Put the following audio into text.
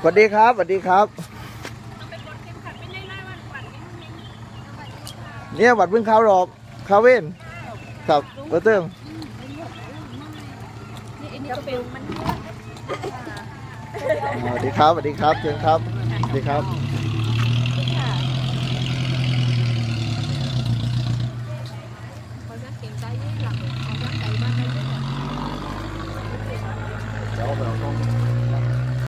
สวัสดีครับสวัสดีครับ เนี่ยวัดพึ่งเข้าหรอกเข้าเว้นครับเบอร์เติมสวัสดีครับสวัสดีครับเชิญครับสวัสดีครับเจ้าเดี๋ยวเราต้อง